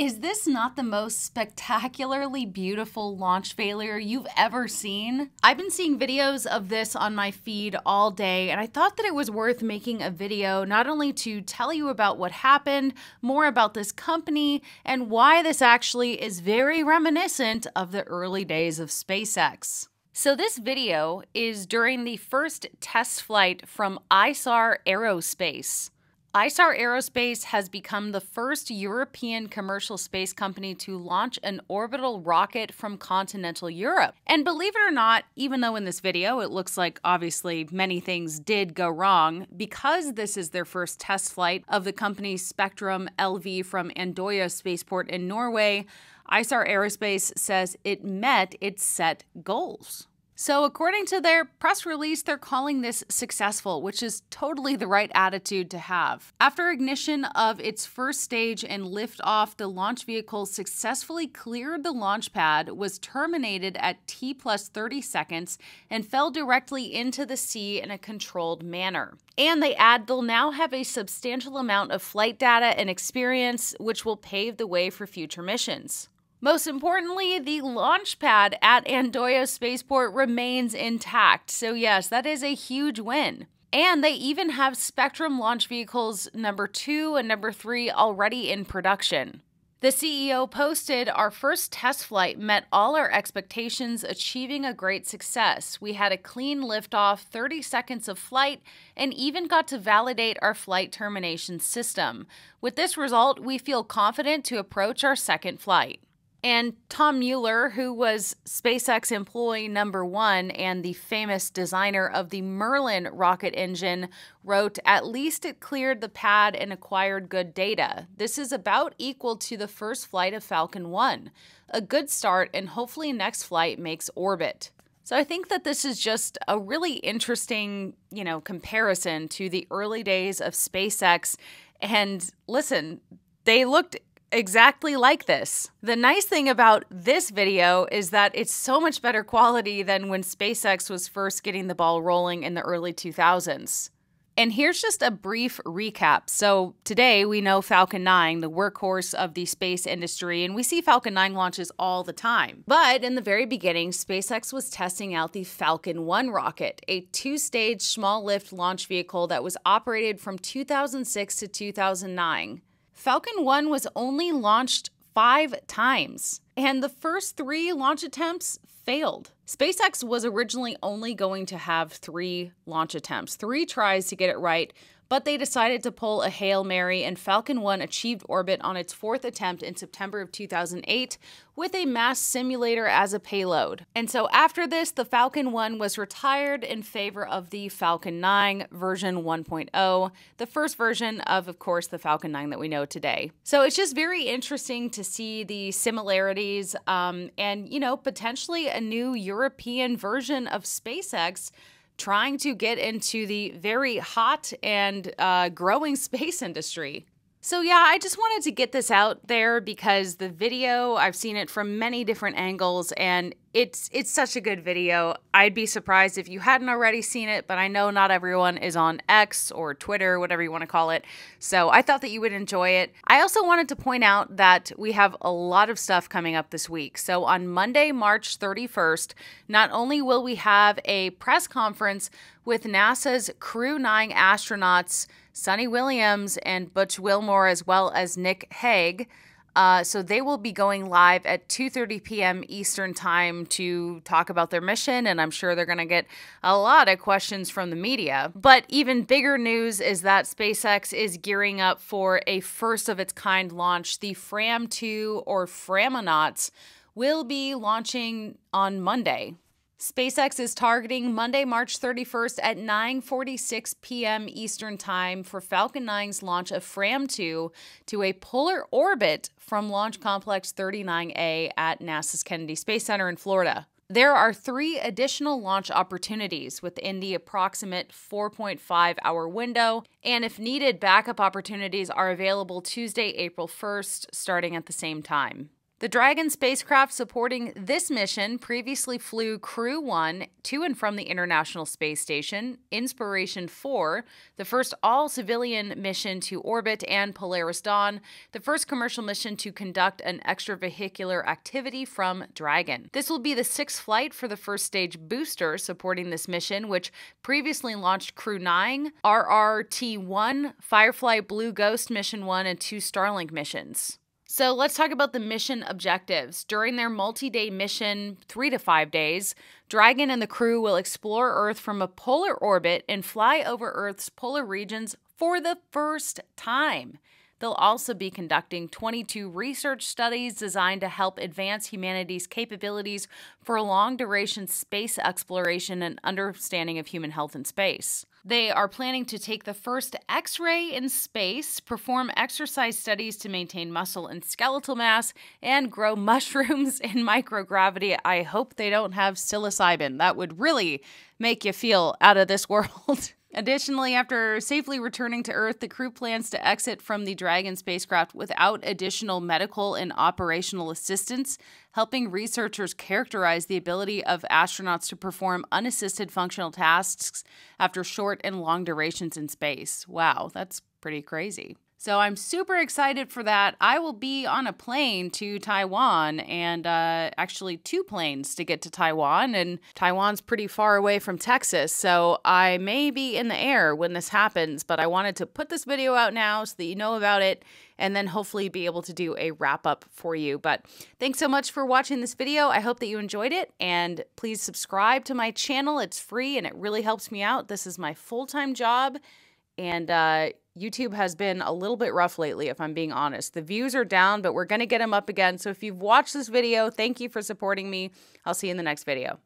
Is this not the most spectacularly beautiful launch failure you've ever seen? I've been seeing videos of this on my feed all day, and I thought that it was worth making a video not only to tell you about what happened, more about this company, and why this actually is very reminiscent of the early days of SpaceX. So, this video is during the first test flight from ISAR Aerospace. ISAR Aerospace has become the first European commercial space company to launch an orbital rocket from continental Europe. And believe it or not, even though in this video it looks like obviously many things did go wrong, because this is their first test flight of the company's Spectrum LV from Andøya Spaceport in Norway, ISAR Aerospace says it met its set goals. So, according to their press release, they're calling this successful, which is totally the right attitude to have. After ignition of its first stage and liftoff, the launch vehicle successfully cleared the launch pad, was terminated at T plus 30 seconds, and fell directly into the sea in a controlled manner. And they add they'll now have a substantial amount of flight data and experience, which will pave the way for future missions. Most importantly, the launch pad at Andøya Spaceport remains intact. So, yes, that is a huge win. And they even have Spectrum launch vehicles number two and number three already in production. The CEO posted Our first test flight met all our expectations, achieving a great success. We had a clean liftoff, 30 seconds of flight, and even got to validate our flight termination system. With this result, we feel confident to approach our second flight. And Tom Mueller, who was SpaceX employee number one and the famous designer of the Merlin rocket engine, wrote At least it cleared the pad and acquired good data. This is about equal to the first flight of Falcon 1. A good start, and hopefully, next flight makes orbit. So I think that this is just a really interesting, you know, comparison to the early days of SpaceX. And listen, they looked exactly like this. The nice thing about this video is that it's so much better quality than when SpaceX was first getting the ball rolling in the early 2000s. And here's just a brief recap. So, today we know Falcon 9, the workhorse of the space industry, and we see Falcon 9 launches all the time. But in the very beginning, SpaceX was testing out the Falcon 1 rocket, a two stage small lift launch vehicle that was operated from 2006 to 2009. Falcon 1 was only launched five times, and the first three launch attempts failed. SpaceX was originally only going to have three launch attempts, three tries to get it right, but they decided to pull a Hail Mary, and Falcon 1 achieved orbit on its fourth attempt in September of 2008 with a mass simulator as a payload. And so after this, the Falcon 1 was retired in favor of the Falcon 9 version 1.0, the first version of, of course, the Falcon 9 that we know today. So it's just very interesting to see the similarities um, and, you know, potentially a new European version of SpaceX trying to get into the very hot and uh, growing space industry. So, yeah, I just wanted to get this out there because the video, I've seen it from many different angles and it's it's such a good video. I'd be surprised if you hadn't already seen it, but I know not everyone is on X or Twitter, whatever you want to call it. So, I thought that you would enjoy it. I also wanted to point out that we have a lot of stuff coming up this week. So, on Monday, March 31st, not only will we have a press conference with NASA's Crew 9 astronauts Suni Williams and Butch Wilmore, as well as Nick Hague. Uh, so they will be going live at 2:30 p.m. Eastern time to talk about their mission, and I'm sure they're going to get a lot of questions from the media. But even bigger news is that SpaceX is gearing up for a first of its kind launch. The Fram 2 or Framonauts will be launching on Monday. SpaceX is targeting Monday, March 31st at 9:46 p.m. Eastern Time for Falcon 9's launch of Fram2 to a polar orbit from Launch Complex 39A at NASA's Kennedy Space Center in Florida. There are three additional launch opportunities within the approximate 4.5 hour window, and if needed, backup opportunities are available Tuesday, April 1st, starting at the same time. The Dragon spacecraft supporting this mission previously flew Crew 1 to and from the International Space Station, Inspiration 4, the first all civilian mission to orbit, and Polaris Dawn, the first commercial mission to conduct an extravehicular activity from Dragon. This will be the sixth flight for the first stage booster supporting this mission, which previously launched Crew 9, RRT 1, Firefly Blue Ghost Mission 1, and two Starlink missions. So let's talk about the mission objectives. During their multi day mission, three to five days, Dragon and the crew will explore Earth from a polar orbit and fly over Earth's polar regions for the first time. They'll also be conducting 22 research studies designed to help advance humanity's capabilities for long duration space exploration and understanding of human health in space. They are planning to take the first X ray in space, perform exercise studies to maintain muscle and skeletal mass, and grow mushrooms in microgravity. I hope they don't have psilocybin. That would really make you feel out of this world. Additionally, after safely returning to Earth, the crew plans to exit from the Dragon spacecraft without additional medical and operational assistance, helping researchers characterize the ability of astronauts to perform unassisted functional tasks after short and long durations in space. Wow, that's pretty crazy. So I'm super excited for that. I will be on a plane to Taiwan and uh, actually two planes to get to Taiwan. And Taiwan's pretty far away from Texas. So I may be in the air when this happens, but I wanted to put this video out now so that you know about it and then hopefully be able to do a wrap up for you. But thanks so much for watching this video. I hope that you enjoyed it and please subscribe to my channel. It's free and it really helps me out. This is my full time job and uh, YouTube has been a little bit rough lately, if I'm being honest. The views are down, but we're going to get them up again. So if you've watched this video, thank you for supporting me. I'll see you in the next video.